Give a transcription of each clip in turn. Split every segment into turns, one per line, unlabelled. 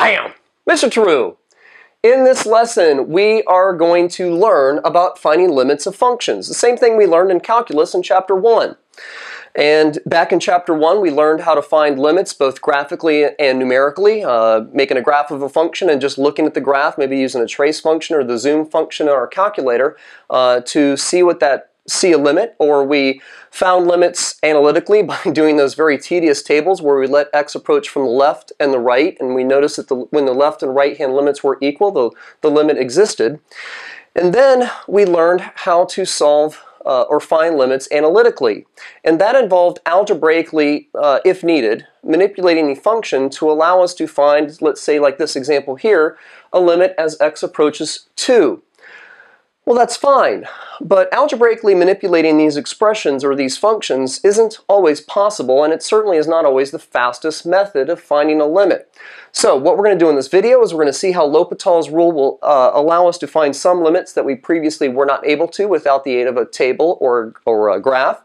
Bam! Mr. Tarrou. In this lesson, we are going to learn about finding limits of functions. The same thing we learned in calculus in chapter 1. And back in chapter 1, we learned how to find limits both graphically and numerically, uh, making a graph of a function and just looking at the graph, maybe using a trace function or the zoom function in our calculator uh, to see what that see a limit, or we found limits analytically by doing those very tedious tables where we let x approach from the left and the right, and we noticed that the, when the left and right hand limits were equal, the, the limit existed. And then we learned how to solve uh, or find limits analytically. And that involved algebraically, uh, if needed, manipulating the function to allow us to find, let's say like this example here, a limit as x approaches 2. Well, that's fine, but algebraically manipulating these expressions or these functions isn't always possible, and it certainly is not always the fastest method of finding a limit. So what we're going to do in this video is we're going to see how L'Hopital's rule will uh, allow us to find some limits that we previously were not able to without the aid of a table or, or a graph.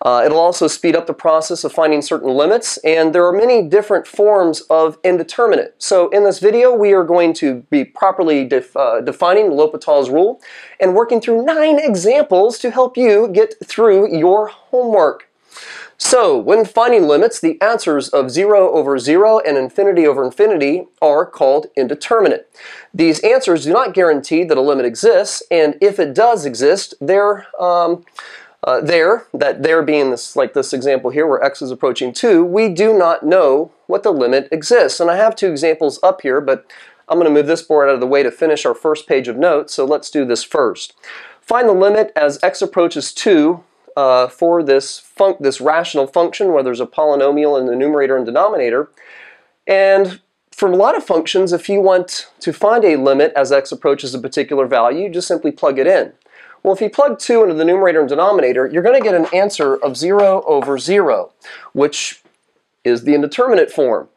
Uh, it'll also speed up the process of finding certain limits, and there are many different forms of indeterminate. So in this video, we are going to be properly def uh, defining L'Hopital's rule and working through nine examples to help you get through your homework. So, when finding limits, the answers of 0 over 0 and infinity over infinity are called indeterminate. These answers do not guarantee that a limit exists, and if it does exist, they're um, uh, there, that there being this, like this example here where x is approaching 2, we do not know what the limit exists. And I have two examples up here, but I'm going to move this board out of the way to finish our first page of notes, so let's do this first. Find the limit as x approaches 2 uh, for this, this rational function where there's a polynomial in the numerator and denominator. And for a lot of functions, if you want to find a limit as x approaches a particular value, you just simply plug it in. Well, if you plug 2 into the numerator and denominator, you're going to get an answer of 0 over 0, which is the indeterminate form.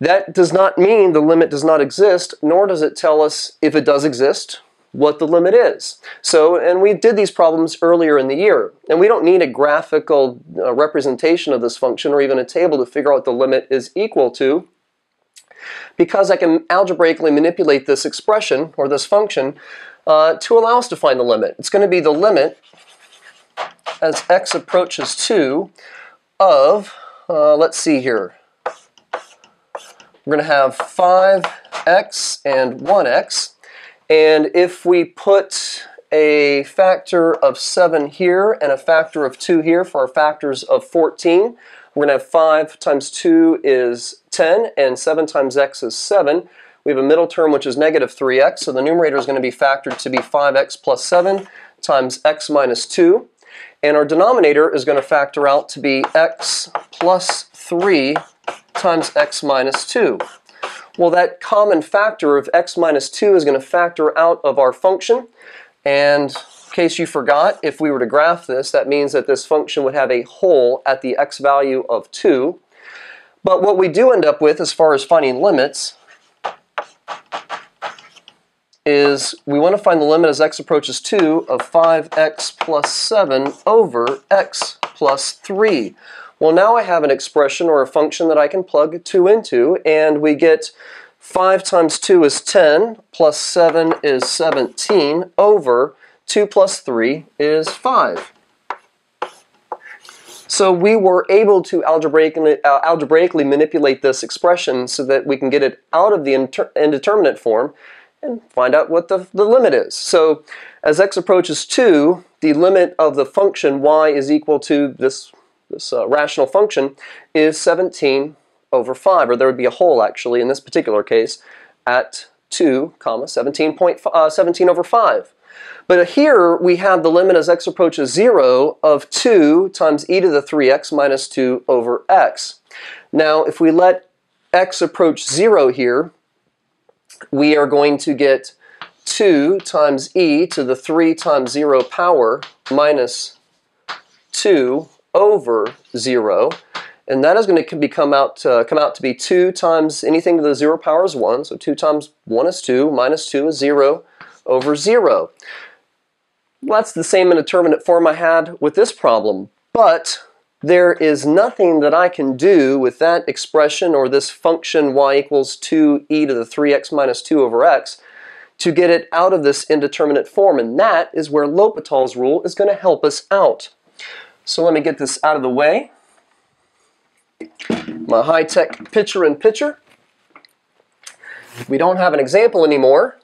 That does not mean the limit does not exist, nor does it tell us if it does exist, what the limit is. So, and we did these problems earlier in the year, and we don't need a graphical uh, representation of this function or even a table to figure out what the limit is equal to, because I can algebraically manipulate this expression, or this function, uh, to allow us to find the limit. It's going to be the limit as x approaches 2 of, uh, let's see here, we're going to have 5x and 1x, and if we put a factor of 7 here and a factor of 2 here for our factors of 14, we're going to have 5 times 2 is 10, and 7 times x is 7. We have a middle term which is negative 3x, so the numerator is going to be factored to be 5x plus 7 times x minus 2. And our denominator is going to factor out to be x plus 3 times x minus 2. Well, that common factor of x minus 2 is going to factor out of our function. And in case you forgot, if we were to graph this, that means that this function would have a hole at the x value of 2. But what we do end up with as far as finding limits is we want to find the limit as x approaches 2 of 5x plus 7 over x plus 3. Well, now I have an expression or a function that I can plug 2 into, and we get 5 times 2 is 10, plus 7 is 17, over 2 plus 3 is 5. So we were able to algebraically, uh, algebraically manipulate this expression so that we can get it out of the indeterminate form and find out what the, the limit is. So as x approaches 2, the limit of the function y is equal to this this uh, rational function is 17 over 5, or there would be a hole actually in this particular case at 2 comma 17, point, uh, 17 over 5. But here we have the limit as x approaches 0 of 2 times e to the 3x minus 2 over x. Now if we let x approach 0 here, we are going to get 2 times e to the 3 times 0 power minus 2 over 0. And that is going to become out, uh, come out to be 2 times anything to the 0 power is 1. So 2 times 1 is 2, minus 2 is 0 over 0. Well, that's the same indeterminate form I had with this problem. But there is nothing that I can do with that expression or this function y equals 2e to the 3x minus 2 over x to get it out of this indeterminate form. And that is where L'Hopital's rule is going to help us out. So let me get this out of the way. My high-tech picture-in-picture. We don't have an example anymore.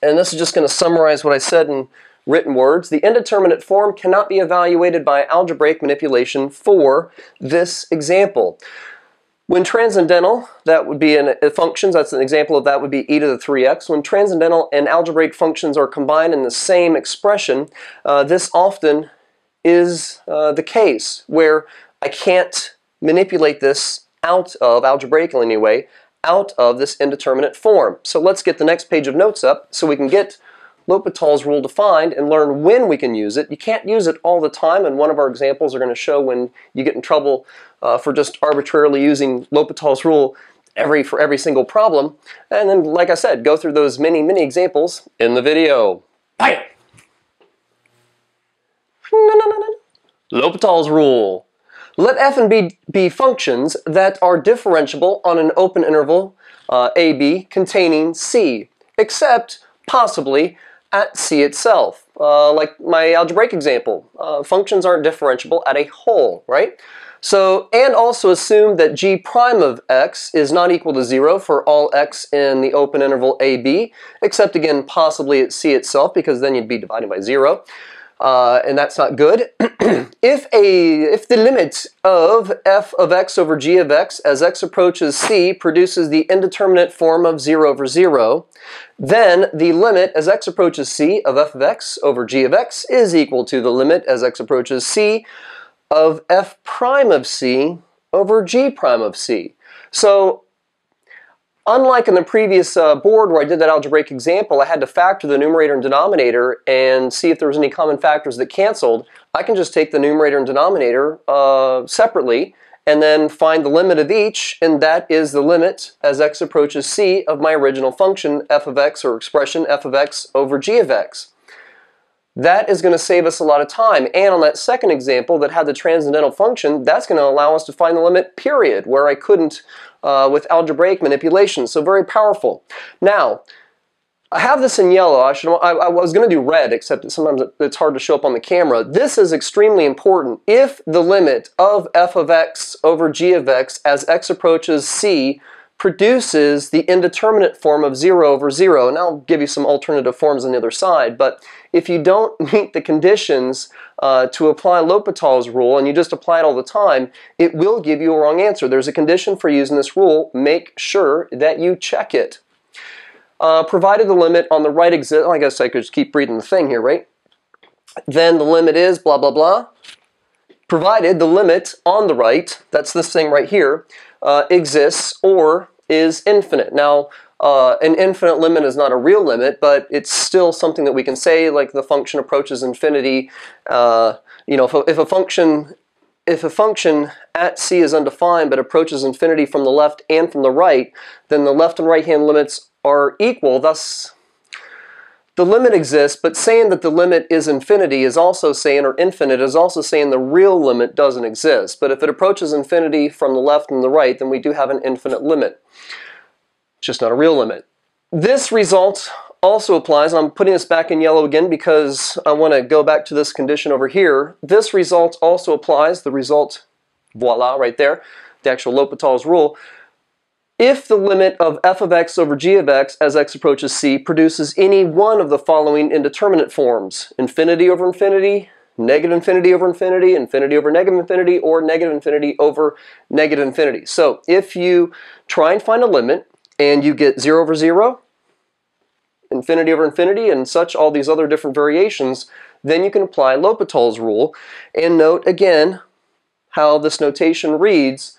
And this is just going to summarize what I said in written words. The indeterminate form cannot be evaluated by algebraic manipulation for this example. When transcendental, that would be in functions, that's an example of that would be e to the 3x. When transcendental and algebraic functions are combined in the same expression, uh, this often is uh, the case where I can't manipulate this out of, algebraically anyway, out of this indeterminate form. So let's get the next page of notes up so we can get L'Hopital's rule defined and learn when we can use it. You can't use it all the time, and one of our examples are going to show when you get in trouble uh, for just arbitrarily using L'Hopital's rule every for every single problem. And then, like I said, go through those many, many examples in the video. Bye! L'Hopital's rule. Let f and b be functions that are differentiable on an open interval uh, ab containing c, except possibly at C itself. Uh, like my algebraic example, uh, functions aren't differentiable at a hole, right? So, and also assume that g prime of x is not equal to 0 for all x in the open interval ab, except again possibly at c itself, because then you'd be dividing by 0 uh, and that's not good. if a if the limit of f of x over g of x as x approaches c produces the indeterminate form of 0 over 0, then the limit as x approaches c of f of x over g of x is equal to the limit as x approaches c of f prime of c over g prime of c. So Unlike in the previous uh, board where I did that algebraic example, I had to factor the numerator and denominator and see if there was any common factors that canceled. I can just take the numerator and denominator uh, separately and then find the limit of each, and that is the limit as x approaches c of my original function f of x or expression f of x over g of x. That is going to save us a lot of time. And on that second example that had the transcendental function, that's going to allow us to find the limit period, where I couldn't uh, with algebraic manipulation. So very powerful. Now, I have this in yellow. I, should, I, I was going to do red, except that sometimes it's hard to show up on the camera. This is extremely important. If the limit of f of x over g of x as x approaches c produces the indeterminate form of 0 over 0. And I'll give you some alternative forms on the other side. But if you don't meet the conditions uh, to apply L'Hopital's rule and you just apply it all the time, it will give you a wrong answer. There's a condition for using this rule. Make sure that you check it. Uh, provided the limit on the right exists, I guess I could just keep reading the thing here, right? Then the limit is blah, blah, blah. Provided the limit on the right, that's this thing right here, uh, exists or is infinite. Now, uh, an infinite limit is not a real limit, but it's still something that we can say, like the function approaches infinity. Uh, you know, if a, if a function if a function at c is undefined but approaches infinity from the left and from the right, then the left and right hand limits are equal. Thus, the limit exists, but saying that the limit is infinity is also saying, or infinite, is also saying the real limit doesn't exist. But if it approaches infinity from the left and the right, then we do have an infinite limit. Just not a real limit. This result also applies, and I'm putting this back in yellow again because I want to go back to this condition over here. This result also applies, the result, voila, right there, the actual L'Hopital's rule, if the limit of f of x over g of x as x approaches c produces any one of the following indeterminate forms, infinity over infinity, negative infinity over infinity, infinity over negative infinity, or negative infinity over negative infinity. So if you try and find a limit and you get 0 over 0, infinity over infinity, and such, all these other different variations, then you can apply L'Hopital's rule. And note again how this notation reads,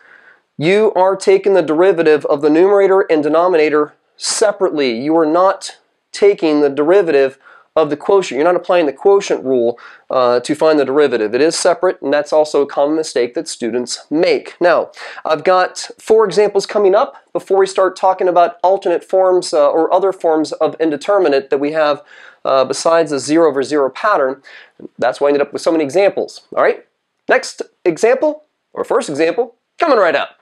you are taking the derivative of the numerator and denominator separately. You are not taking the derivative of the quotient. You're not applying the quotient rule uh, to find the derivative. It is separate, and that's also a common mistake that students make. Now, I've got four examples coming up before we start talking about alternate forms uh, or other forms of indeterminate that we have uh, besides the 0 over 0 pattern. That's why I ended up with so many examples. All right, next example, or first example, coming right up.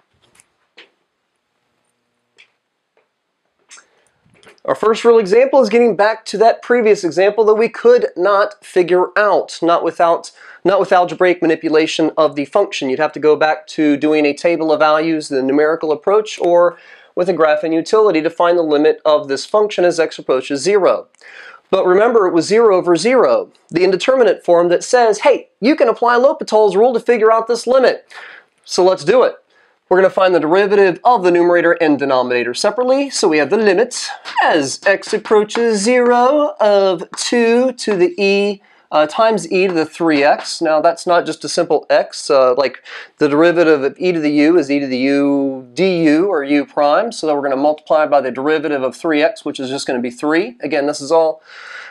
Our first real example is getting back to that previous example that we could not figure out, not without, not with algebraic manipulation of the function. You'd have to go back to doing a table of values, the numerical approach, or with a graphing utility to find the limit of this function as x approaches 0. But remember, it was 0 over 0, the indeterminate form that says, hey, you can apply L'Hopital's rule to figure out this limit. So let's do it. We're going to find the derivative of the numerator and denominator separately. So we have the limit as x approaches 0 of 2 to the e uh, times e to the 3x. Now that's not just a simple x, uh, like the derivative of e to the u is e to the u du or u prime, so we're going to multiply by the derivative of 3x, which is just going to be 3. Again, this is all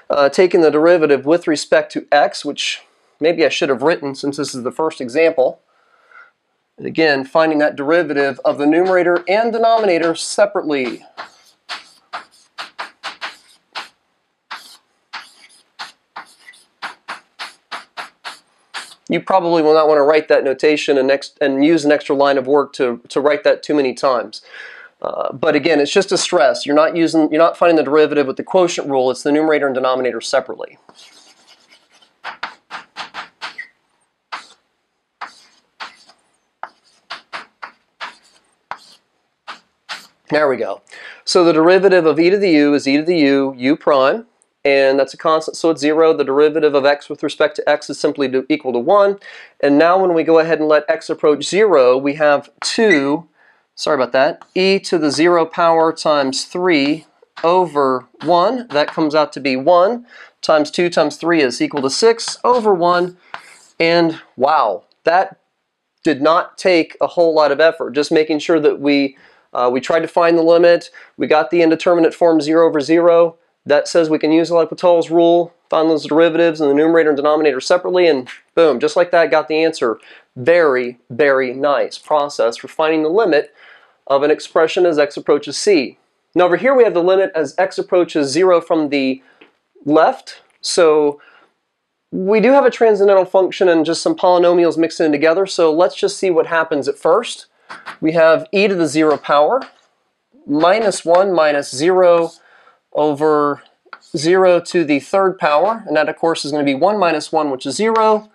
uh, taking the derivative with respect to x, which maybe I should have written since this is the first example. And again, finding that derivative of the numerator and denominator separately. You probably will not want to write that notation and, next, and use an extra line of work to, to write that too many times. Uh, but again, it's just a stress. You're not using, you're not finding the derivative with the quotient rule. It's the numerator and denominator separately. There we go. So the derivative of e to the u is e to the u, u prime, and that's a constant, so it's 0. The derivative of x with respect to x is simply to, equal to 1. And now when we go ahead and let x approach 0, we have 2, sorry about that, e to the 0 power times 3 over 1. That comes out to be 1 times 2 times 3 is equal to 6 over 1. And wow, that did not take a whole lot of effort, just making sure that we uh, we tried to find the limit. We got the indeterminate form 0 over 0. That says we can use L'Hopital's rule, find those derivatives in the numerator and denominator separately, and boom, just like that, got the answer. Very, very nice process for finding the limit of an expression as x approaches c. Now over here we have the limit as x approaches 0 from the left. So we do have a transcendental function and just some polynomials mixed in together. So let's just see what happens at first we have e to the 0 power minus 1 minus 0 over 0 to the third power, and that of course is going to be 1 minus 1, which is 0,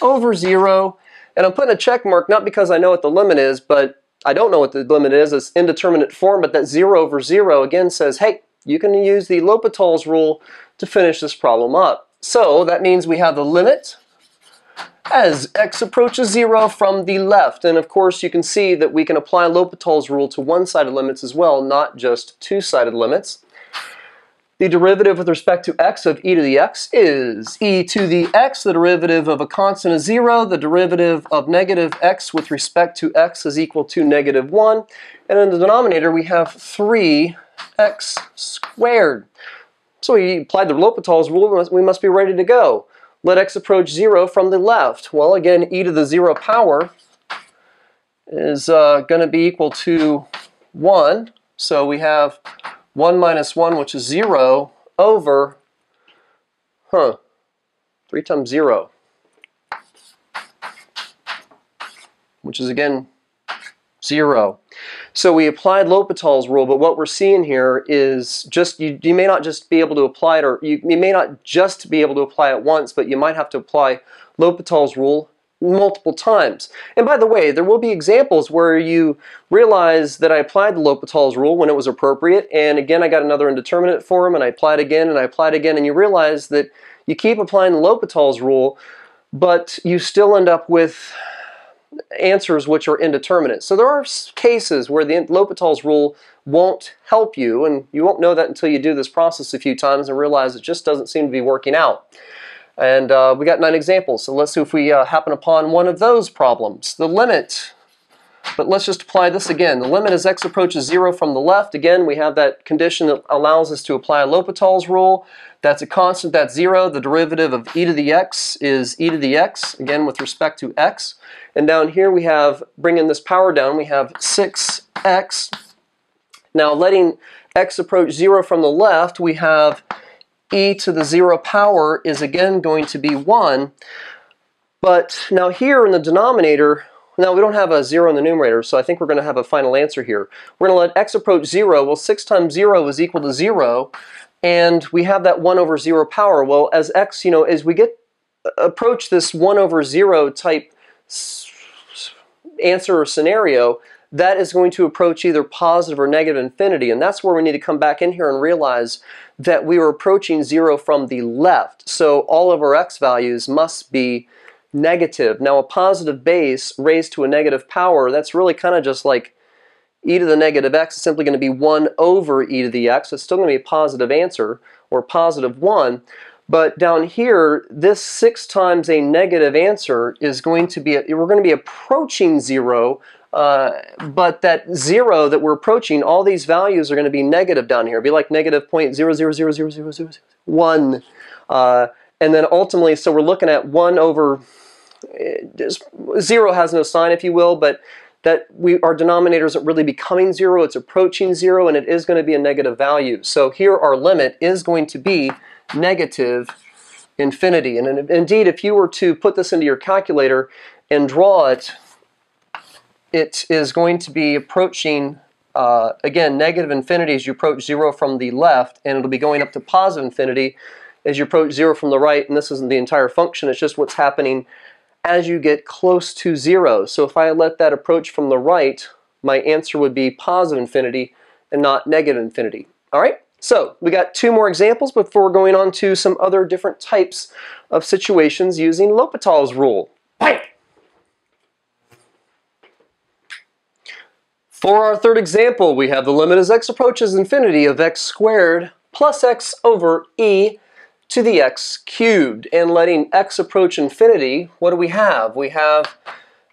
over 0, and I'm putting a check mark not because I know what the limit is, but I don't know what the limit is, it's indeterminate form, but that 0 over 0 again says, hey, you can use the L'Hopital's rule to finish this problem up. So that means we have the limit as x approaches 0 from the left. And of course you can see that we can apply L'Hopital's rule to one-sided limits as well, not just two-sided limits. The derivative with respect to x of e to the x is e to the x. The derivative of a constant is 0. The derivative of negative x with respect to x is equal to negative 1. And in the denominator we have 3x squared. So we applied the L'Hopital's rule, we must be ready to go. Let x approach 0 from the left. Well, again, e to the 0 power is uh, going to be equal to 1. So we have 1 minus 1, which is 0, over, huh, 3 times 0, which is, again, 0. So we applied L'Hopital's rule, but what we're seeing here is just, you, you may not just be able to apply it, or you, you may not just be able to apply it once, but you might have to apply L'Hopital's rule multiple times. And by the way, there will be examples where you realize that I applied the L'Hopital's rule when it was appropriate, and again I got another indeterminate form, and I applied again, and I applied again, and you realize that you keep applying the L'Hopital's rule, but you still end up with answers which are indeterminate. So there are cases where the L'Hopital's rule won't help you, and you won't know that until you do this process a few times and realize it just doesn't seem to be working out. And uh, we got nine examples, so let's see if we uh, happen upon one of those problems. The limit, but let's just apply this again. The limit as x approaches 0 from the left. Again, we have that condition that allows us to apply L'Hopital's rule. That's a constant, that's 0. The derivative of e to the x is e to the x, again with respect to x. And down here we have, bringing this power down, we have 6x. Now letting x approach 0 from the left, we have e to the 0 power is again going to be 1. But now here in the denominator, now we don't have a 0 in the numerator, so I think we're going to have a final answer here. We're going to let x approach 0. Well, 6 times 0 is equal to 0, and we have that 1 over 0 power. Well, as x, you know, as we get approach this 1 over 0 type answer or scenario, that is going to approach either positive or negative infinity. And that's where we need to come back in here and realize that we are approaching 0 from the left. So all of our x values must be negative. Now a positive base raised to a negative power, that's really kind of just like e to the negative x is simply going to be 1 over e to the x. It's still going to be a positive answer, or positive 1. But down here, this 6 times a negative answer is going to be, we're going to be approaching 0, uh, but that 0 that we're approaching, all these values are going to be negative down here. It'll be like negative 0.0000001. Uh, and then ultimately, so we're looking at 1 over just, zero has no sign, if you will, but that we our denominator isn't really becoming zero, it's approaching zero, and it is going to be a negative value. So here our limit is going to be negative infinity. And indeed, if you were to put this into your calculator and draw it, it is going to be approaching, uh, again, negative infinity as you approach zero from the left, and it'll be going up to positive infinity as you approach zero from the right, and this isn't the entire function, it's just what's happening as you get close to zero. So if I let that approach from the right, my answer would be positive infinity and not negative infinity. All right? So we got two more examples before going on to some other different types of situations using L'Hopital's rule. For our third example, we have the limit as x approaches infinity of x squared plus x over e to the x cubed. And letting x approach infinity, what do we have? We have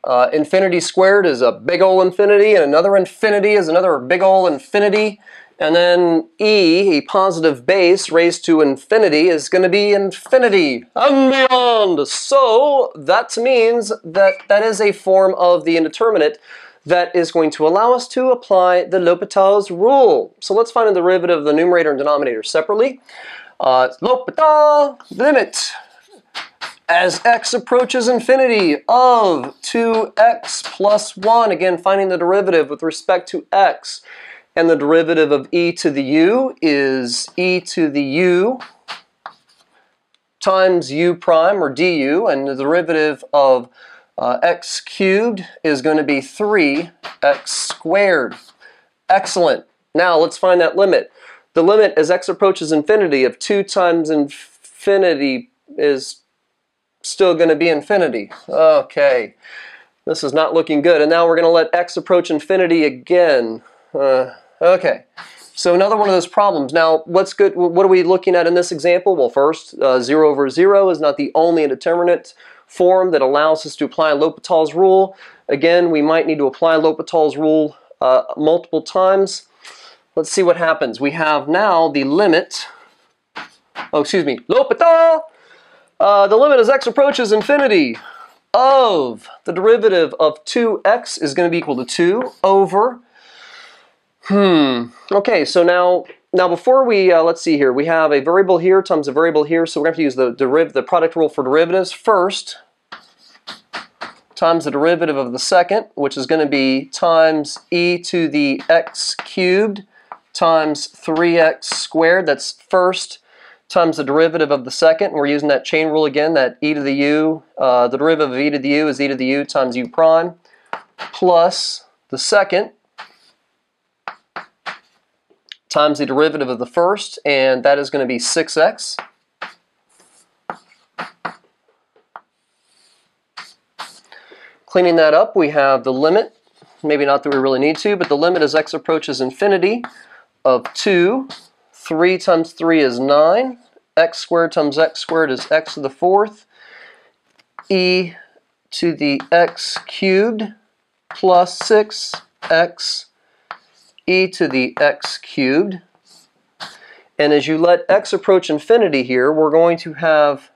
uh, infinity squared is a big ol' infinity, and another infinity is another big ol' infinity. And then e, a positive base raised to infinity, is going to be infinity and beyond. So that means that that is a form of the indeterminate that is going to allow us to apply the L'Hopital's rule. So let's find the derivative of the numerator and denominator separately. Uh, L'Hopital limit as x approaches infinity of 2x plus 1. Again, finding the derivative with respect to x. And the derivative of e to the u is e to the u times u prime, or du. And the derivative of uh, x cubed is going to be 3x squared. Excellent. Now let's find that limit. The limit as x approaches infinity of 2 times infinity is still going to be infinity. Okay, this is not looking good. And now we're going to let x approach infinity again. Uh, okay, so another one of those problems. Now, what's good? What are we looking at in this example? Well, first, uh, 0 over 0 is not the only indeterminate form that allows us to apply L'Hopital's rule. Again, we might need to apply L'Hopital's rule uh, multiple times. Let's see what happens. We have now the limit, oh, excuse me, L'Hopital. Uh, the limit as x approaches infinity of the derivative of 2x is going to be equal to 2 over, hmm, okay, so now now before we, uh, let's see here, we have a variable here times a variable here, so we're going to use the, deriv the product rule for derivatives. First times the derivative of the second, which is going to be times e to the x cubed times 3x squared, that's first, times the derivative of the second. We're using that chain rule again, that e to the u, uh, the derivative of e to the u is e to the u times u prime, plus the second, times the derivative of the first, and that is going to be 6x. Cleaning that up, we have the limit, maybe not that we really need to, but the limit as x approaches infinity of 2. 3 times 3 is 9. x squared times x squared is x to the fourth. e to the x cubed plus 6x e to the x cubed. And as you let x approach infinity here, we're going to have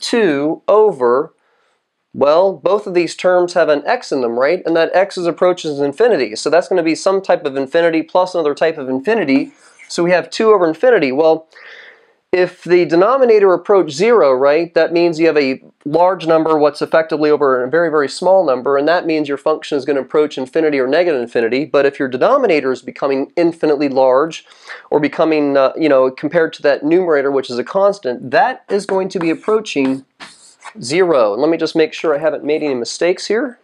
2 over well, both of these terms have an x in them, right? And that x is approaches infinity. So that's going to be some type of infinity plus another type of infinity. So we have 2 over infinity. Well, if the denominator approach zero, right, that means you have a large number, what's effectively over a very, very small number, and that means your function is going to approach infinity or negative infinity. But if your denominator is becoming infinitely large, or becoming, uh, you know, compared to that numerator, which is a constant, that is going to be approaching zero. And let me just make sure I haven't made any mistakes here.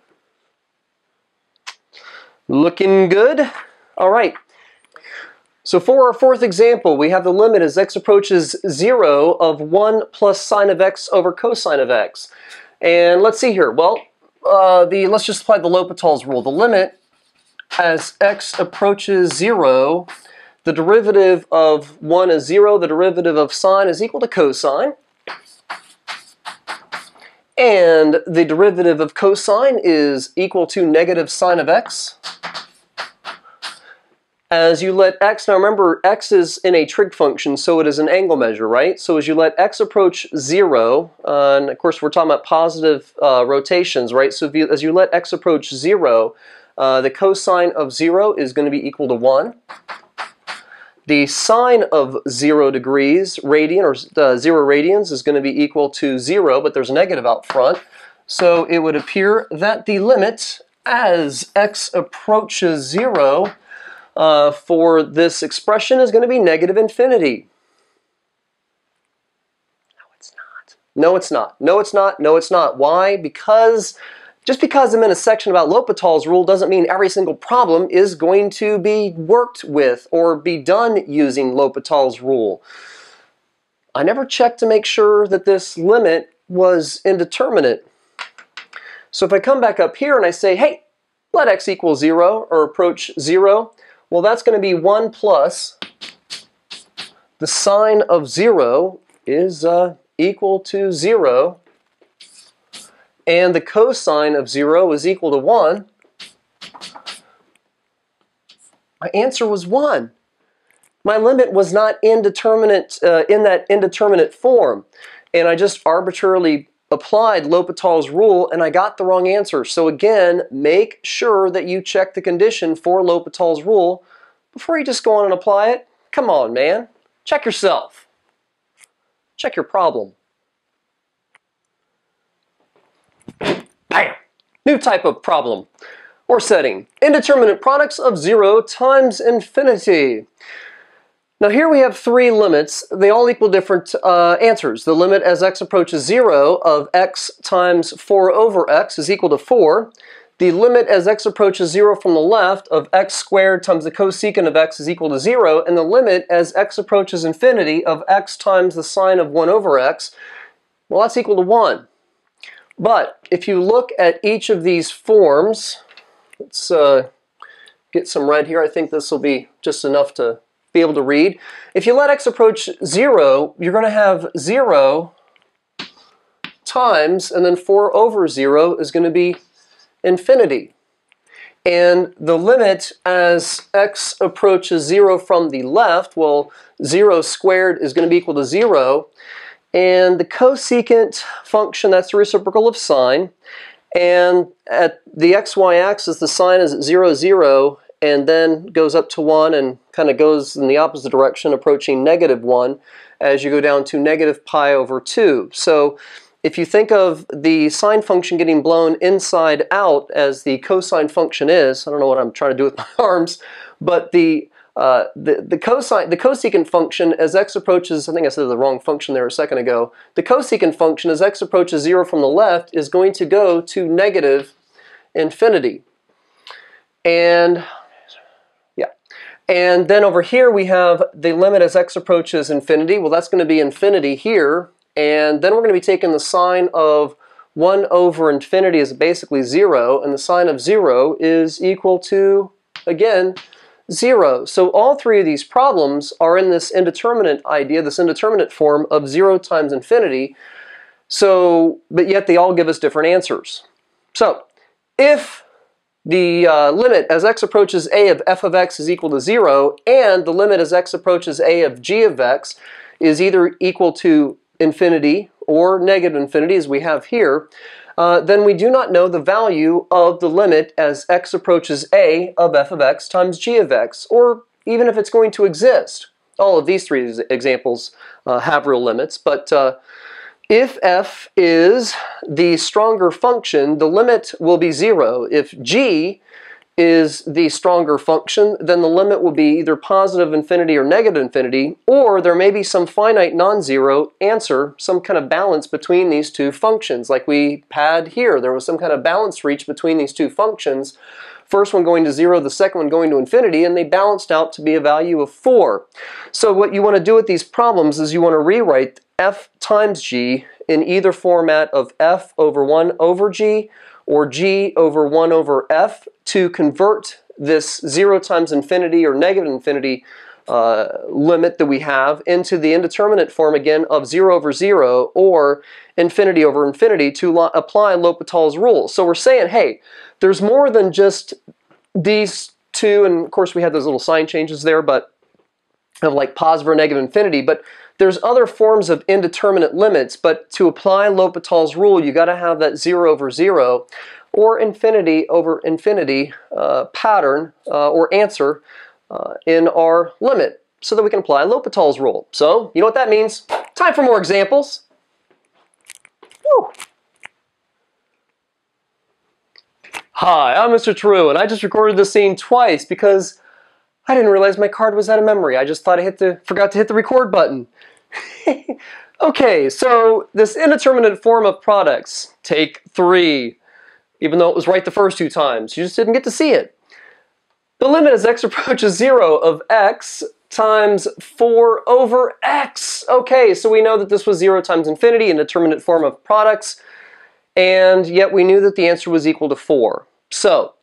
Looking good. All right. So for our fourth example, we have the limit as x approaches 0 of 1 plus sine of x over cosine of x. And let's see here. Well, uh, the let's just apply the L'Hopital's rule. The limit as x approaches 0, the derivative of 1 is 0, the derivative of sine is equal to cosine. And the derivative of cosine is equal to negative sine of x as you let x, now remember x is in a trig function, so it is an angle measure, right? So as you let x approach zero, uh, and of course we're talking about positive uh, rotations, right? So you, as you let x approach zero, uh, the cosine of zero is going to be equal to one. The sine of zero degrees, radian, or uh, zero radians is going to be equal to zero, but there's a negative out front. So it would appear that the limit as x approaches zero uh, for this expression is going to be negative infinity. No, it's not. No, it's not. No, it's not. No, it's not. Why? Because just because I'm in a section about L'Hopital's rule doesn't mean every single problem is going to be worked with or be done using L'Hopital's rule. I never checked to make sure that this limit was indeterminate. So if I come back up here and I say, hey, let x equal 0 or approach 0, well, that's going to be 1 plus the sine of 0 is uh, equal to 0, and the cosine of 0 is equal to 1. My answer was 1. My limit was not indeterminate uh, in that indeterminate form, and I just arbitrarily applied L'Hopital's rule and I got the wrong answer. So again, make sure that you check the condition for L'Hopital's rule before you just go on and apply it. Come on, man. Check yourself. Check your problem. Bam! New type of problem or setting. Indeterminate products of 0 times infinity. Now here we have three limits. They all equal different uh, answers. The limit as x approaches 0 of x times 4 over x is equal to 4. The limit as x approaches 0 from the left of x squared times the cosecant of x is equal to 0. And the limit as x approaches infinity of x times the sine of 1 over x, well that's equal to 1. But if you look at each of these forms, let's uh, get some red here. I think this will be just enough to be able to read. If you let x approach 0, you're going to have 0 times, and then 4 over 0 is going to be infinity. And the limit as x approaches 0 from the left, well, 0 squared is going to be equal to 0. And the cosecant function, that's the reciprocal of sine. And at the xy axis, the sine is at 0, 0, and then goes up to 1 and kind of goes in the opposite direction, approaching negative 1 as you go down to negative pi over 2. So if you think of the sine function getting blown inside out as the cosine function is, I don't know what I'm trying to do with my arms, but the uh, the, the cosine, the cosecant function as x approaches, I think I said the wrong function there a second ago, the cosecant function as x approaches 0 from the left is going to go to negative infinity. And and then over here we have the limit as x approaches infinity. Well, that's going to be infinity here. And then we're going to be taking the sine of 1 over infinity is basically 0. And the sine of 0 is equal to, again, 0. So all three of these problems are in this indeterminate idea, this indeterminate form of 0 times infinity. So, but yet they all give us different answers. So, if the uh, limit as x approaches a of f of x is equal to 0, and the limit as x approaches a of g of x is either equal to infinity or negative infinity, as we have here, uh, then we do not know the value of the limit as x approaches a of f of x times g of x, or even if it's going to exist. all of these three examples uh, have real limits, but uh, if f is the stronger function, the limit will be 0. If g is the stronger function, then the limit will be either positive infinity or negative infinity, or there may be some finite non-zero answer, some kind of balance between these two functions, like we had here. There was some kind of balance reached between these two functions, first one going to zero, the second one going to infinity, and they balanced out to be a value of 4. So what you want to do with these problems is you want to rewrite f times g in either format of f over 1 over g or g over 1 over f to convert this 0 times infinity or negative infinity uh, limit that we have into the indeterminate form again of 0 over 0 or infinity over infinity to apply L'Hopital's rule. So we're saying, hey, there's more than just these two, and of course we had those little sign changes there, but of like positive or negative infinity, but there's other forms of indeterminate limits, but to apply L'Hopital's rule, you got to have that 0 over 0 or infinity over infinity uh, pattern uh, or answer uh, in our limit so that we can apply L'Hopital's rule. So, you know what that means? Time for more examples. Woo. Hi, I'm Mr. Tarrou, and I just recorded this scene twice because I didn't realize my card was out of memory. I just thought I hit the forgot to hit the record button. okay, so this indeterminate form of products, take three, even though it was right the first two times. You just didn't get to see it. The limit as x approaches zero of x times 4 over x. Okay, so we know that this was 0 times infinity, indeterminate form of products, and yet we knew that the answer was equal to 4. So,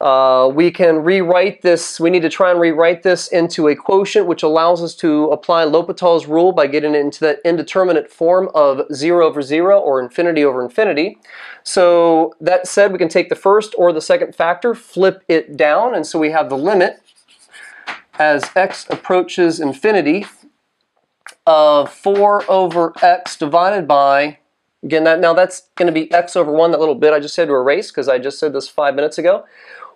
uh, we can rewrite this, we need to try and rewrite this into a quotient which allows us to apply L'Hopital's rule by getting it into that indeterminate form of 0 over 0 or infinity over infinity. So that said, we can take the first or the second factor, flip it down, and so we have the limit as x approaches infinity of 4 over x divided by, again, that now that's going to be x over 1, that little bit I just had to erase because I just said this five minutes ago.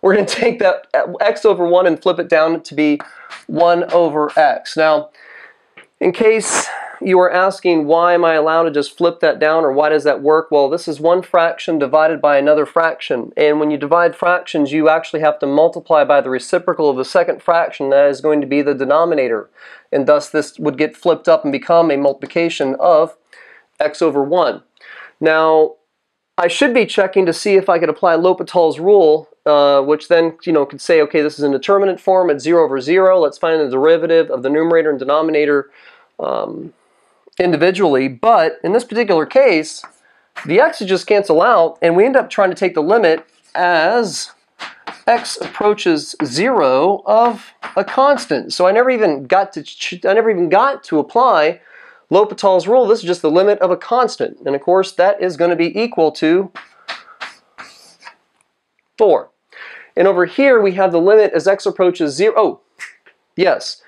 We're going to take that uh, x over 1 and flip it down to be 1 over x. Now, in case you are asking why am I allowed to just flip that down or why does that work? Well, this is one fraction divided by another fraction. And when you divide fractions, you actually have to multiply by the reciprocal of the second fraction. That is going to be the denominator. And thus this would get flipped up and become a multiplication of x over 1. Now, I should be checking to see if I could apply L'Hopital's rule, uh, which then you know could say, okay, this is an determinant form at 0 over 0. Let's find the derivative of the numerator and denominator um, individually, but in this particular case, the x's just cancel out, and we end up trying to take the limit as x approaches zero of a constant. So I never even got to I never even got to apply L'Hopital's rule. This is just the limit of a constant, and of course that is going to be equal to four. And over here we have the limit as x approaches zero. Oh, yes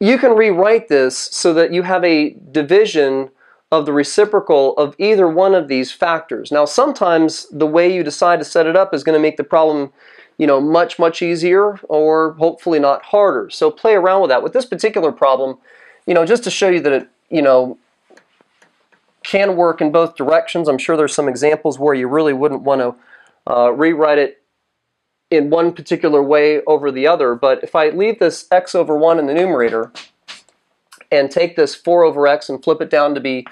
you can rewrite this so that you have a division of the reciprocal of either one of these factors. Now sometimes the way you decide to set it up is going to make the problem you know, much, much easier or hopefully not harder. So play around with that. With this particular problem, you know, just to show you that it, you know, can work in both directions. I'm sure there's some examples where you really wouldn't want to uh, rewrite it in one particular way over the other, but if I leave this x over 1 in the numerator and take this 4 over x and flip it down to be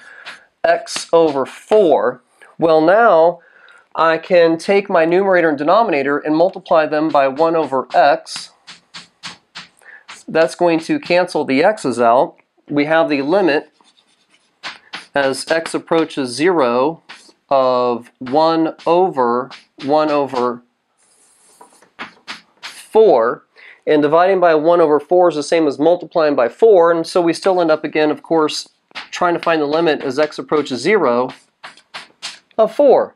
x over 4, well now I can take my numerator and denominator and multiply them by 1 over x. That's going to cancel the x's out. We have the limit as x approaches 0 of 1 over 1 over 4. And dividing by 1 over 4 is the same as multiplying by 4. And so we still end up again, of course, trying to find the limit as x approaches 0 of 4,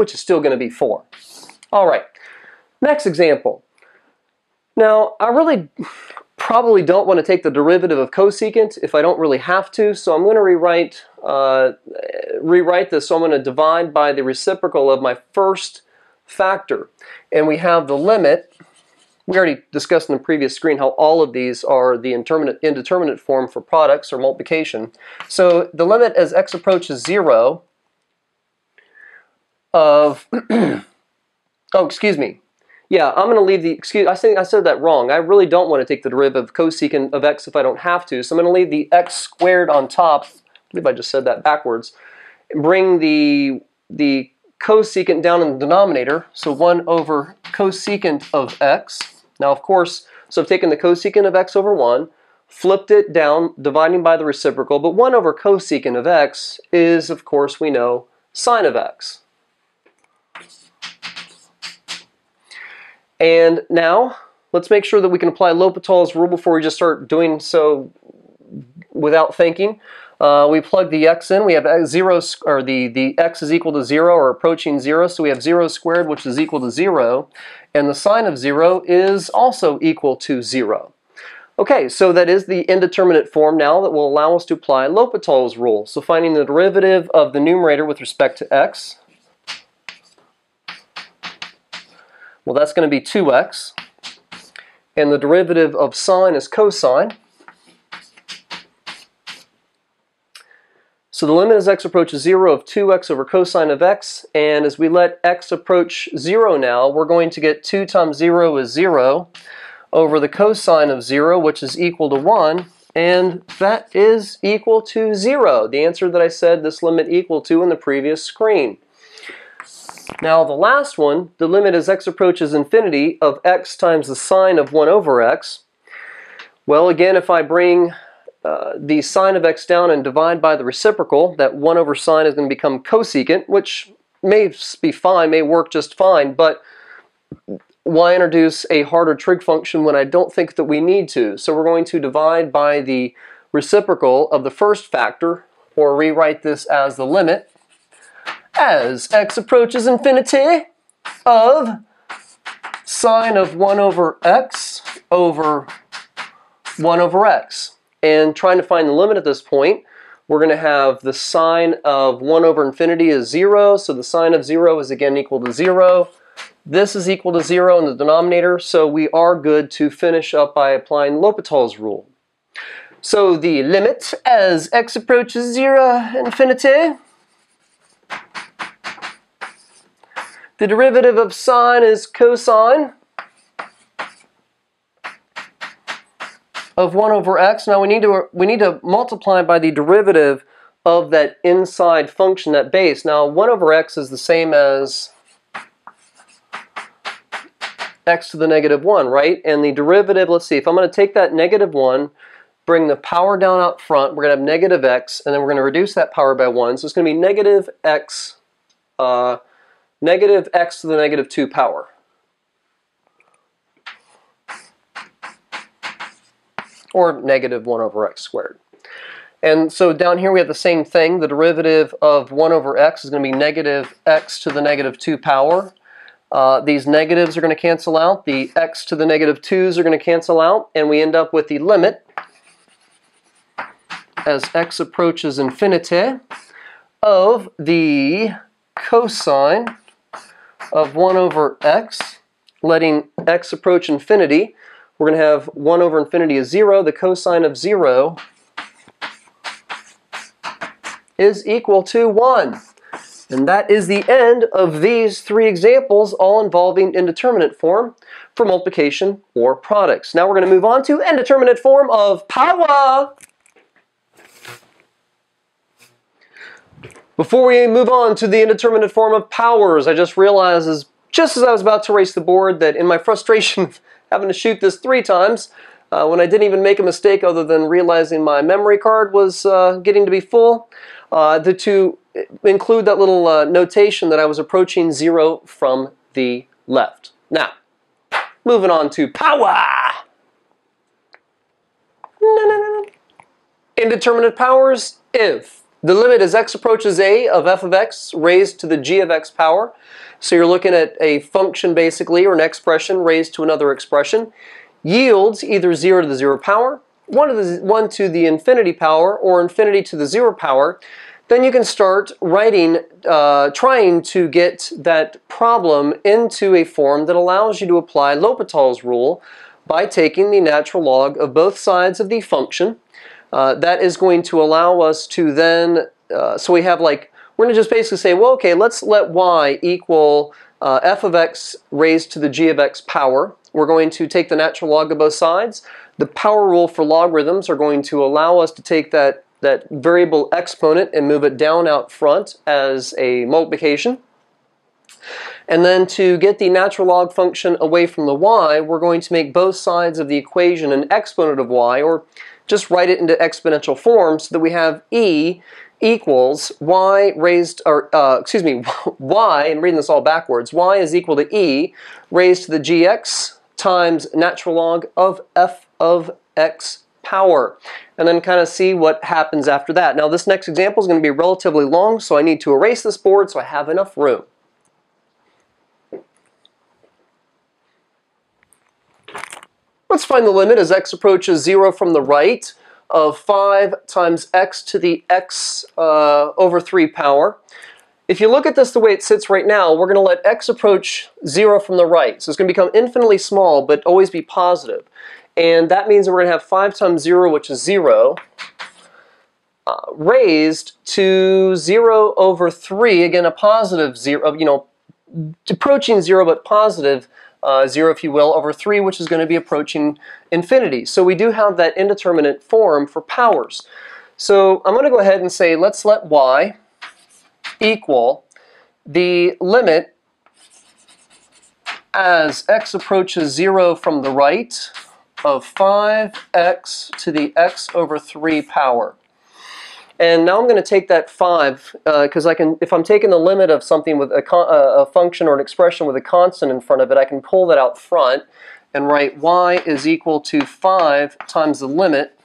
which is still going to be 4. All right, next example. Now, I really probably don't want to take the derivative of cosecant if I don't really have to, so I'm going to rewrite, uh, rewrite this. So I'm going to divide by the reciprocal of my first factor. And we have the limit, we already discussed in the previous screen how all of these are the indeterminate, form for products or multiplication. So the limit as x approaches 0 of, oh, excuse me. Yeah, I'm going to leave the, excuse, I think I said that wrong. I really don't want to take the derivative of cosecant of x if I don't have to. So I'm going to leave the x squared on top. I believe I just said that backwards. Bring the, the cosecant down in the denominator. So 1 over cosecant of x. Now, of course, so I've taken the cosecant of x over 1, flipped it down, dividing by the reciprocal, but 1 over cosecant of x is, of course, we know, sine of x. And now, let's make sure that we can apply L'Hopital's rule before we just start doing so without thinking. Uh, we plug the x in. We have zero, or the, the x is equal to zero or approaching zero. So we have zero squared, which is equal to zero. And the sine of zero is also equal to zero. Okay, so that is the indeterminate form now that will allow us to apply L'Hopital's rule. So finding the derivative of the numerator with respect to x Well, that's going to be 2x. And the derivative of sine is cosine. So the limit as x approaches 0 of 2x over cosine of x. And as we let x approach 0 now, we're going to get 2 times 0 is 0 over the cosine of 0, which is equal to 1. And that is equal to 0, the answer that I said this limit equal to in the previous screen. Now the last one, the limit as x approaches infinity of x times the sine of 1 over x. Well, again, if I bring uh, the sine of x down and divide by the reciprocal, that 1 over sine is going to become cosecant, which may be fine, may work just fine, but why introduce a harder trig function when I don't think that we need to? So we're going to divide by the reciprocal of the first factor, or rewrite this as the limit as x approaches infinity of sine of 1 over x over 1 over x. And trying to find the limit at this point, we're going to have the sine of 1 over infinity is 0, so the sine of 0 is again equal to 0. This is equal to 0 in the denominator, so we are good to finish up by applying L'Hopital's rule. So the limit as x approaches 0 infinity The derivative of sine is cosine of 1 over x. Now we need to we need to multiply by the derivative of that inside function, that base. Now 1 over x is the same as x to the negative 1, right? And the derivative, let's see, if I'm going to take that negative 1, bring the power down up front, we're going to have negative x, and then we're going to reduce that power by 1. So it's going to be negative x uh, negative x to the negative 2 power. Or negative 1 over x squared. And so down here we have the same thing. The derivative of 1 over x is going to be negative x to the negative 2 power. Uh, these negatives are going to cancel out. The x to the negative 2's are going to cancel out. And we end up with the limit as x approaches infinity of the cosine of 1 over x, letting x approach infinity. We're going to have 1 over infinity is 0. The cosine of 0 is equal to 1. And that is the end of these three examples, all involving indeterminate form for multiplication or products. Now we're going to move on to indeterminate form of power. Before we move on to the indeterminate form of powers, I just realized as just as I was about to erase the board that in my frustration of having to shoot this three times, uh, when I didn't even make a mistake other than realizing my memory card was uh, getting to be full, uh, the, to include that little uh, notation that I was approaching zero from the left. Now, moving on to power. Indeterminate powers if the limit as x approaches a of f of x raised to the g of x power. So you're looking at a function basically, or an expression raised to another expression, yields either 0 to the 0 power, 1 to the, 1 to the infinity power, or infinity to the 0 power. then you can start writing, uh, trying to get that problem into a form that allows you to apply L'Hopital's rule by taking the natural log of both sides of the function. Uh, that is going to allow us to then, uh, so we have like, we're going to just basically say, well, okay, let's let y equal uh, f of x raised to the g of x power. We're going to take the natural log of both sides. The power rule for logarithms are going to allow us to take that that variable exponent and move it down out front as a multiplication. And then to get the natural log function away from the y, we're going to make both sides of the equation an exponent of y, or just write it into exponential form so that we have e equals y raised, or uh, excuse me, y, I'm reading this all backwards, y is equal to e raised to the gx times natural log of f of x power and then kind of see what happens after that. Now this next example is going to be relatively long so I need to erase this board so I have enough room. Let's find the limit as x approaches 0 from the right of 5 times x to the x uh, over 3 power. If you look at this the way it sits right now, we're going to let x approach 0 from the right. So it's going to become infinitely small, but always be positive. And that means we're going to have 5 times 0, which is 0, uh, raised to 0 over 3, again a positive 0, you know, approaching 0 but positive uh, 0, if you will, over 3, which is going to be approaching infinity. So we do have that indeterminate form for powers. So I'm going to go ahead and say let's let y equal the limit as x approaches 0 from the right of 5x to the x over 3 power. And now I'm going to take that 5 because uh, I can, if I'm taking the limit of something with a, uh, a function or an expression with a constant in front of it, I can pull that out front and write y is equal to 5 times the limit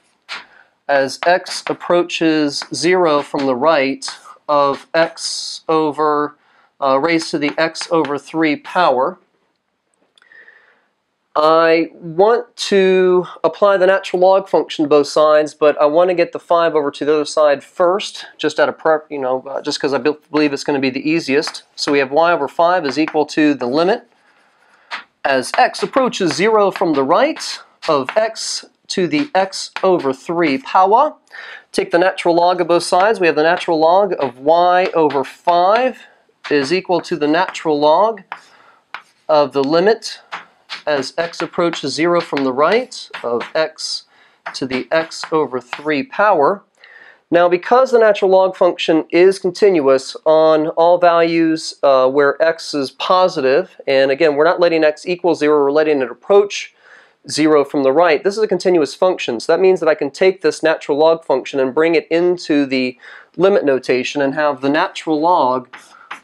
as x approaches 0 from the right of x over uh, raised to the x over 3 power. I want to apply the natural log function to both sides, but I want to get the 5 over to the other side first, just out of prep, you know, uh, just because I believe it's going to be the easiest. So we have y over 5 is equal to the limit as x approaches 0 from the right of x to the x over 3 power. Take the natural log of both sides. We have the natural log of y over 5 is equal to the natural log of the limit as x approaches 0 from the right of x to the x over 3 power. Now because the natural log function is continuous on all values uh, where x is positive, and again we're not letting x equal 0, we're letting it approach 0 from the right, this is a continuous function. So that means that I can take this natural log function and bring it into the limit notation and have the natural log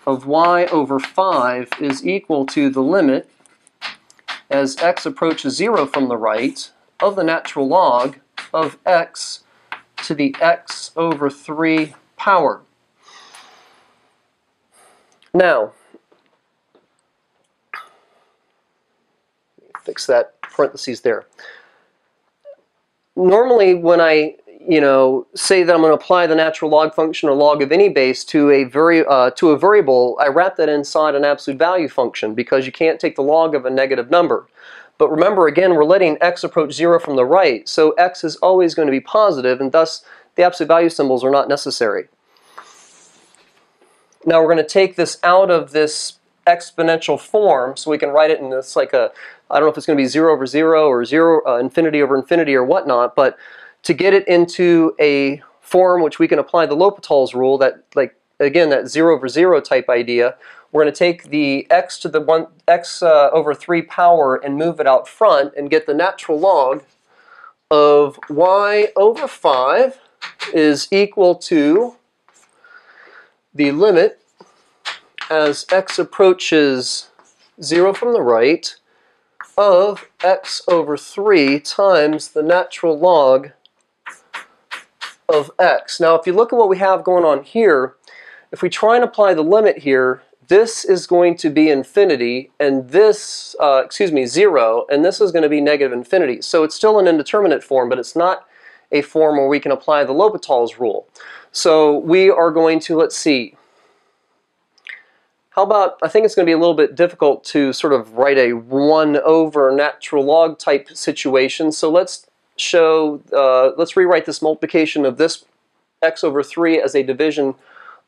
of y over 5 is equal to the limit as x approaches 0 from the right of the natural log of x to the x over 3 power. Now, fix that parentheses there. Normally when I you know, say that I'm going to apply the natural log function or log of any base to a very uh, to a variable, I wrap that inside an absolute value function because you can't take the log of a negative number. But remember, again, we're letting x approach 0 from the right, so x is always going to be positive, and thus the absolute value symbols are not necessary. Now we're going to take this out of this exponential form, so we can write it in this like a, I don't know if it's going to be 0 over 0 or 0 uh, infinity over infinity or whatnot, but to get it into a form which we can apply the L'Hopital's rule, that like again that zero over zero type idea, we're going to take the x to the one x uh, over three power and move it out front and get the natural log of y over 5 is equal to the limit as x approaches 0 from the right of x over 3 times the natural log of x. Now if you look at what we have going on here, if we try and apply the limit here, this is going to be infinity, and this, uh, excuse me, 0, and this is going to be negative infinity. So it's still an indeterminate form, but it's not a form where we can apply the L'Hopital's rule. So we are going to, let's see, how about, I think it's going to be a little bit difficult to sort of write a 1 over natural log type situation. So let's show, uh, let's rewrite this multiplication of this x over 3 as a division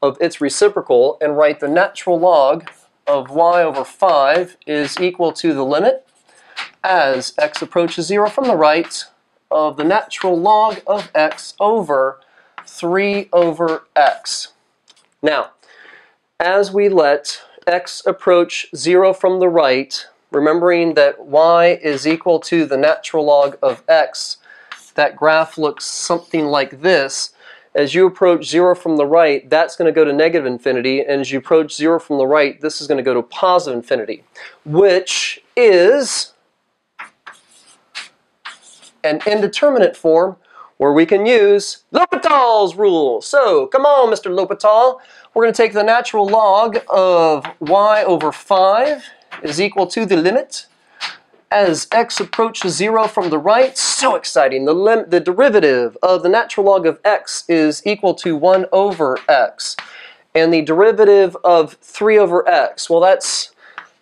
of its reciprocal and write the natural log of y over 5 is equal to the limit as x approaches 0 from the right of the natural log of x over 3 over x. Now, as we let x approach 0 from the right, remembering that y is equal to the natural log of x, that graph looks something like this. As you approach 0 from the right, that's going to go to negative infinity, and as you approach 0 from the right, this is going to go to positive infinity, which is an indeterminate form where we can use L'Hopital's rule. So, come on, Mr. L'Hopital. We're going to take the natural log of y over 5 is equal to the limit as x approaches 0 from the right. So exciting. The, lim the derivative of the natural log of x is equal to 1 over x. And the derivative of 3 over x, well, that's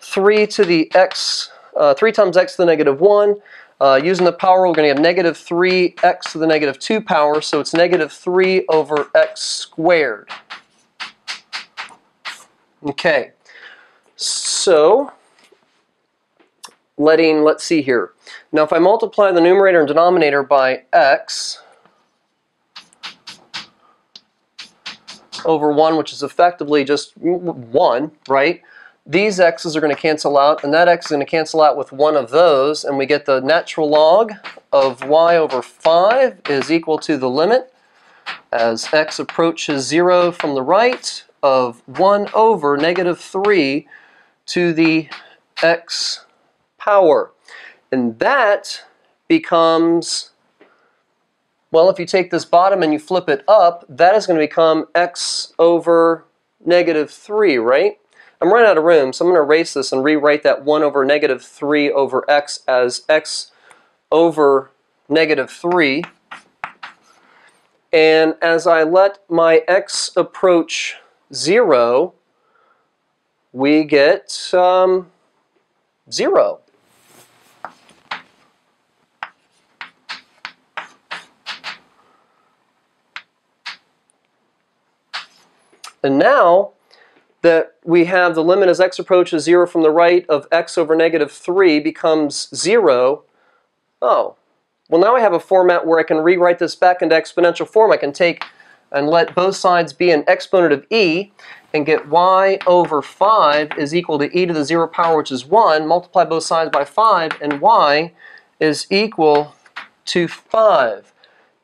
3 to the x, uh, 3 times x to the negative 1. Uh, using the power, we're going to have negative 3x to the negative 2 power, so it's negative 3 over x squared. Okay, so letting, let's see here. Now if I multiply the numerator and denominator by x over 1, which is effectively just 1, right? These x's are going to cancel out, and that x is going to cancel out with one of those, and we get the natural log of y over 5 is equal to the limit as x approaches 0 from the right of 1 over negative 3 to the x power. And that becomes, well, if you take this bottom and you flip it up, that is going to become x over negative 3, right? I'm running out of room, so I'm going to erase this and rewrite that 1 over negative 3 over x as x over negative 3. And as I let my x approach 0, we get um, 0. And now that we have the limit as x approaches 0 from the right of x over negative 3 becomes 0, oh, well now I have a format where I can rewrite this back into exponential form. I can take and let both sides be an exponent of e and get y over 5 is equal to e to the 0 power, which is 1. Multiply both sides by 5, and y is equal to 5.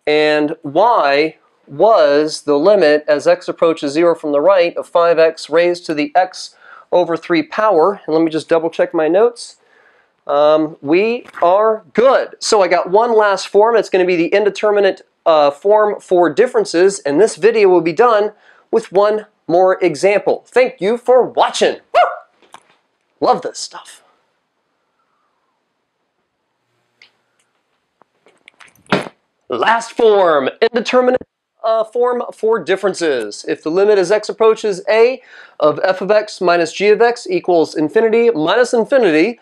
And y was the limit as x approaches 0 from the right of 5x raised to the x over 3 power. And let me just double check my notes. Um, we are good. So I got one last form. It's going to be the indeterminate uh, form for differences. And this video will be done with one more example. Thank you for watching. Woo! Love this stuff. Last form, indeterminate uh, form for differences. If the limit as x approaches a of f of x minus g of x equals infinity minus infinity,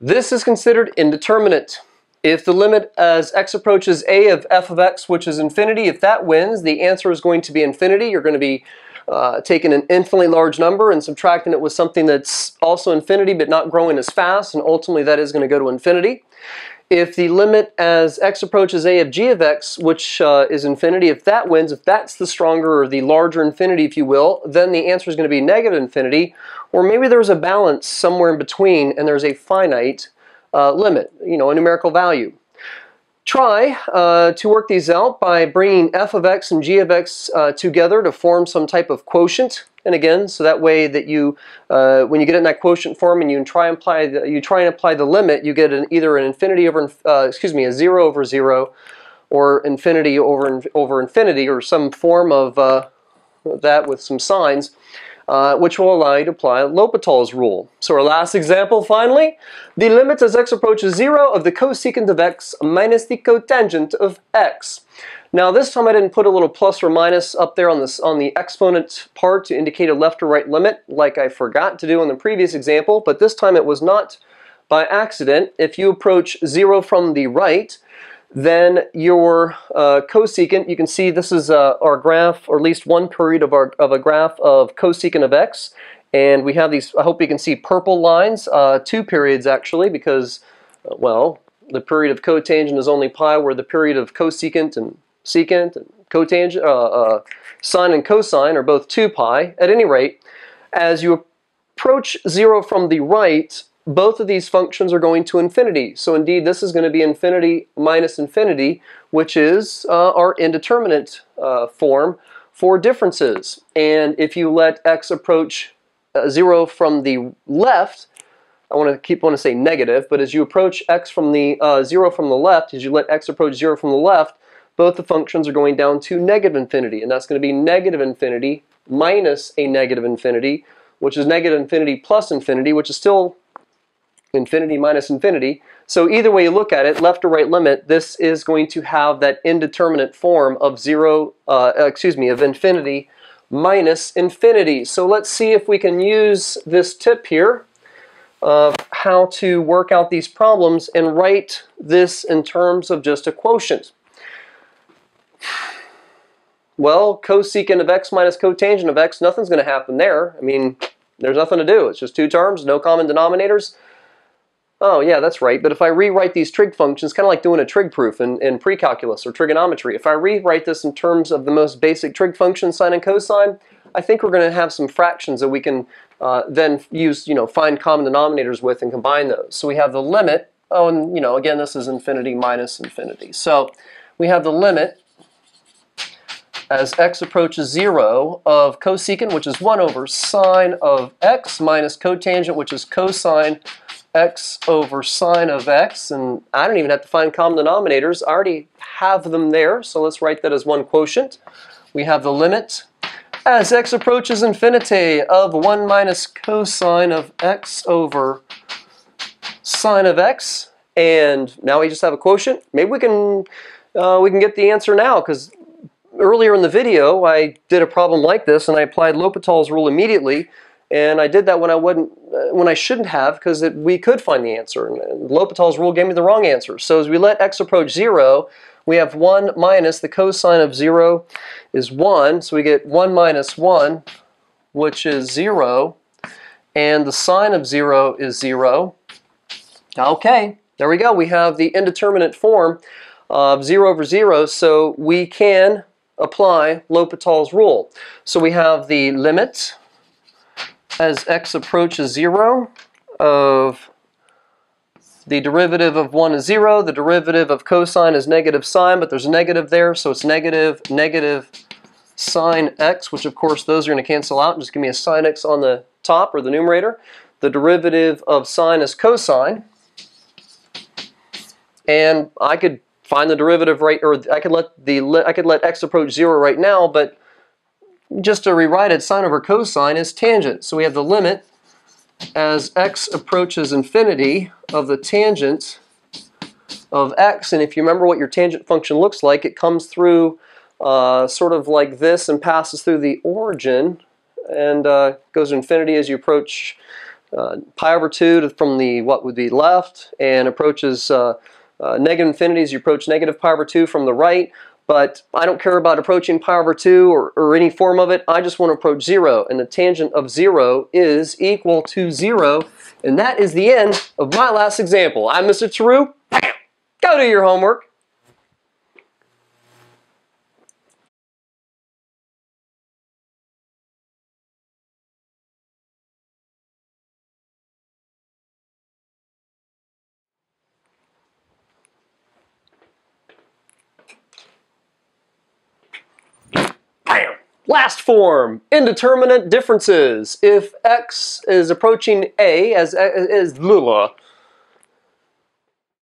this is considered indeterminate. If the limit as x approaches a of f of x, which is infinity, if that wins, the answer is going to be infinity. You're going to be uh, taking an infinitely large number and subtracting it with something that's also infinity but not growing as fast, and ultimately that is going to go to infinity. If the limit as x approaches a of g of x, which uh, is infinity, if that wins, if that's the stronger or the larger infinity, if you will, then the answer is going to be negative infinity. Or maybe there's a balance somewhere in between and there's a finite uh, limit, you know, a numerical value. Try uh, to work these out by bringing f of x and g of x uh, together to form some type of quotient. And again, so that way that you, uh, when you get in that quotient form and you try and apply the, you try and apply the limit, you get an, either an infinity over, uh, excuse me, a zero over zero, or infinity over over infinity, or some form of uh, that with some signs. uh, which will allow you to apply L'Hopital's rule. So our last example, finally, the limit as x approaches 0 of the cosecant of x minus the cotangent of x. Now this time I didn't put a little plus or minus up there on, this, on the exponent part to indicate a left or right limit like I forgot to do in the previous example, but this time it was not by accident. If you approach 0 from the right, then your uh, cosecant, you can see this is uh, our graph, or at least one period of, our, of a graph of cosecant of x. And we have these, I hope you can see purple lines, uh, two periods actually, because, uh, well, the period of cotangent is only pi, where the period of cosecant and secant and cotangent, uh, uh, sine and cosine are both 2 pi. At any rate, as you approach 0 from the right, both of these functions are going to infinity. So indeed, this is going to be infinity minus infinity, which is uh, our indeterminate uh, form for differences. And if you let x approach uh, 0 from the left, I want to keep want to say negative, but as you approach x from the uh, 0 from the left, as you let x approach 0 from the left, both the functions are going down to negative infinity. And that's going to be negative infinity minus a negative infinity, which is negative infinity plus infinity, which is still infinity minus infinity. So either way you look at it, left or right limit, this is going to have that indeterminate form of zero, uh, excuse me, of infinity minus infinity. So let's see if we can use this tip here of how to work out these problems and write this in terms of just a quotient. Well, cosecant of x minus cotangent of x, nothing's going to happen there. I mean, there's nothing to do. It's just two terms, no common denominators. Oh, yeah, that's right. But if I rewrite these trig functions, kind of like doing a trig proof in, in pre-calculus or trigonometry, if I rewrite this in terms of the most basic trig functions, sine and cosine, I think we're going to have some fractions that we can uh, then use, you know, find common denominators with and combine those. So we have the limit, oh, and, you know, again, this is infinity minus infinity. So we have the limit as x approaches 0 of cosecant, which is 1 over sine of x, minus cotangent, which is cosine x over sine of x, and I don't even have to find common denominators. I already have them there, so let's write that as one quotient. We have the limit as x approaches infinity of 1 minus cosine of x over sine of x, and now we just have a quotient. Maybe we can uh, we can get the answer now, because earlier in the video I did a problem like this, and I applied L'Hopital's rule immediately, and I did that when I wouldn't, uh, when I shouldn't have, because we could find the answer. And L'Hopital's rule gave me the wrong answer. So as we let x approach zero, we have 1 minus the cosine of 0 is 1. So we get 1 minus 1, which is 0. And the sine of 0 is 0. Okay, there we go. We have the indeterminate form of 0 over 0. So we can apply L'Hopital's rule. So we have the limit as x approaches 0 of the derivative of 1 is 0, the derivative of cosine is negative sine, but there's a negative there, so it's negative, negative sine x, which of course those are going to cancel out. Just give me a sine x on the top, or the numerator. The derivative of sine is cosine. And I could find the derivative right, or I could let the I could let x approach 0 right now, but just to rewrite it, sine over cosine is tangent. So we have the limit as x approaches infinity of the tangent of x. And if you remember what your tangent function looks like, it comes through uh, sort of like this and passes through the origin and uh, goes to infinity as you approach uh, pi over 2 to, from the what would be left and approaches uh, negative infinity as you approach negative pi over 2 from the right but I don't care about approaching pi over 2 or, or any form of it. I just want to approach 0, and the tangent of 0 is equal to 0, and that is the end of my last example. I'm Mr. Tarrou. Go do your homework. Last form, indeterminate differences. If x is approaching a as is lula,